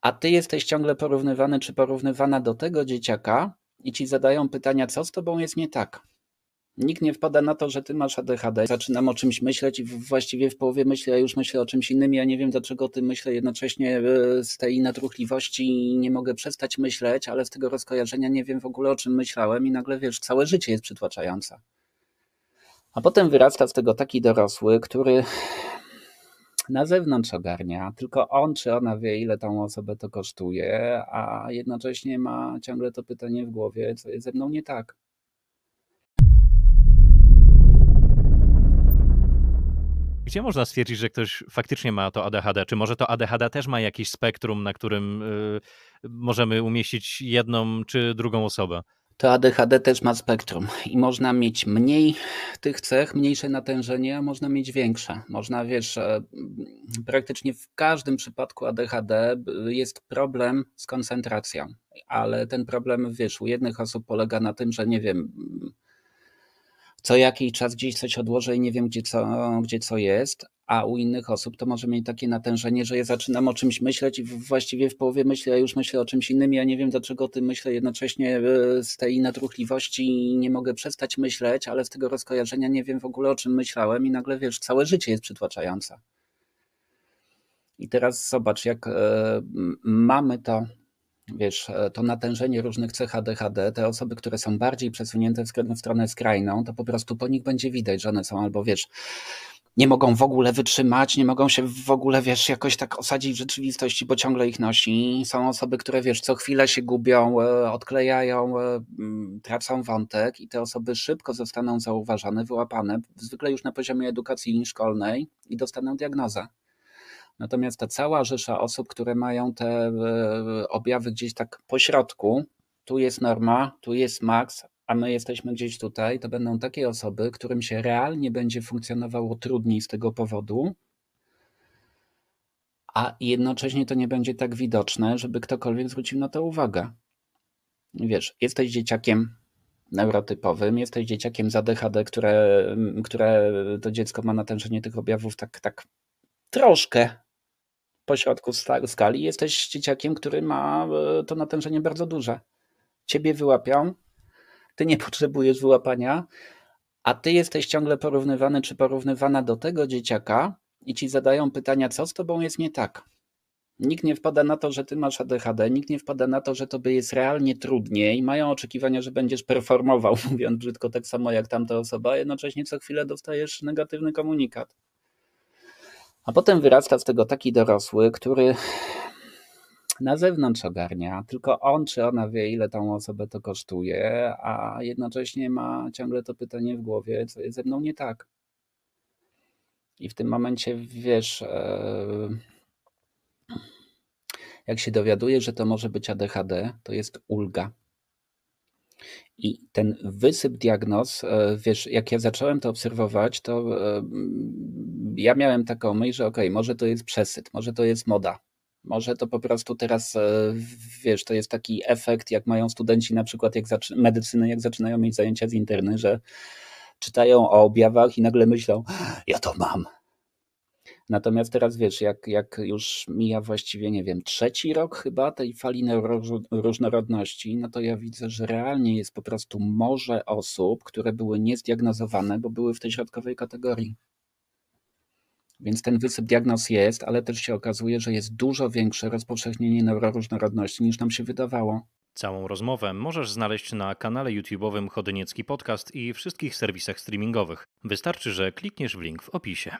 A ty jesteś ciągle porównywany czy porównywana do tego dzieciaka i ci zadają pytania, co z tobą jest nie tak. Nikt nie wpada na to, że ty masz ADHD. Zaczynam o czymś myśleć i właściwie w połowie myślę, ja już myślę o czymś innym. Ja nie wiem, dlaczego o tym myślę jednocześnie e, z tej natruchliwości nie mogę przestać myśleć, ale z tego rozkojarzenia nie wiem w ogóle o czym myślałem i nagle wiesz, całe życie jest przytłaczające. A potem wyrasta z tego taki dorosły, który na zewnątrz ogarnia, tylko on czy ona wie, ile tą osobę to kosztuje, a jednocześnie ma ciągle to pytanie w głowie, co jest ze mną nie tak. Gdzie można stwierdzić, że ktoś faktycznie ma to ADHD? Czy może to ADHD też ma jakiś spektrum, na którym y, możemy umieścić jedną czy drugą osobę? To ADHD też ma spektrum i można mieć mniej tych cech, mniejsze natężenie, a można mieć większe. Można, wiesz, e, praktycznie w każdym przypadku ADHD jest problem z koncentracją, ale ten problem, wiesz, u jednych osób polega na tym, że nie wiem, co jakiś czas gdzieś coś odłożę i nie wiem, gdzie co, gdzie co jest, a u innych osób to może mieć takie natężenie, że ja zaczynam o czymś myśleć i właściwie w połowie myślę, ja już myślę o czymś innym. Ja nie wiem, dlaczego o tym myślę jednocześnie e, z tej natruchliwości nie mogę przestać myśleć, ale z tego rozkojarzenia nie wiem w ogóle o czym myślałem i nagle wiesz, całe życie jest przytłaczające. I teraz zobacz, jak e, mamy to wiesz, e, to natężenie różnych cech ADHD, te osoby, które są bardziej przesunięte w stronę skrajną, to po prostu po nich będzie widać, że one są albo, wiesz, nie mogą w ogóle wytrzymać, nie mogą się w ogóle, wiesz, jakoś tak osadzić w rzeczywistości, bo ciągle ich nosi. Są osoby, które, wiesz, co chwilę się gubią, e, odklejają, e, tracą wątek i te osoby szybko zostaną zauważane, wyłapane, zwykle już na poziomie edukacji szkolnej i dostaną diagnozę. Natomiast ta cała rzesza osób, które mają te e, objawy gdzieś tak po środku, tu jest norma, tu jest maks, a my jesteśmy gdzieś tutaj, to będą takie osoby, którym się realnie będzie funkcjonowało trudniej z tego powodu, a jednocześnie to nie będzie tak widoczne, żeby ktokolwiek zwrócił na to uwagę. Wiesz, jesteś dzieciakiem neurotypowym, jesteś dzieciakiem z ADHD, które, które to dziecko ma natężenie tych objawów tak, tak troszkę pośrodku skali, jesteś dzieciakiem, który ma e, to natężenie bardzo duże. Ciebie wyłapią, ty nie potrzebujesz wyłapania, a ty jesteś ciągle porównywany czy porównywana do tego dzieciaka i ci zadają pytania, co z tobą jest nie tak. Nikt nie wpada na to, że ty masz ADHD, nikt nie wpada na to, że tobie jest realnie trudniej. Mają oczekiwania, że będziesz performował, mówiąc brzydko, tak samo jak tamta osoba, jednocześnie co chwilę dostajesz negatywny komunikat. A potem wyrasta z tego taki dorosły, który na zewnątrz ogarnia, tylko on czy ona wie, ile tą osobę to kosztuje, a jednocześnie ma ciągle to pytanie w głowie, co jest ze mną nie tak. I w tym momencie wiesz, e, jak się dowiaduje, że to może być ADHD, to jest ulga. I ten wysyp diagnoz, e, wiesz, jak ja zacząłem to obserwować, to e, ja miałem taką myśl, że okej, okay, może to jest przesyt, może to jest moda, może to po prostu teraz, e, wiesz, to jest taki efekt, jak mają studenci na przykład jak medycyny, jak zaczynają mieć zajęcia z interny, że czytają o objawach i nagle myślą, ja to mam. Natomiast teraz wiesz, jak, jak już mija właściwie, nie wiem, trzeci rok chyba tej fali różnorodności, no to ja widzę, że realnie jest po prostu morze osób, które były niezdiagnozowane, bo były w tej środkowej kategorii. Więc ten wysyp diagnoz jest, ale też się okazuje, że jest dużo większe rozpowszechnienie neuroróżnorodności niż nam się wydawało. Całą rozmowę możesz znaleźć na kanale YouTube'owym Chodyniecki Podcast i wszystkich serwisach streamingowych. Wystarczy, że klikniesz w link w opisie.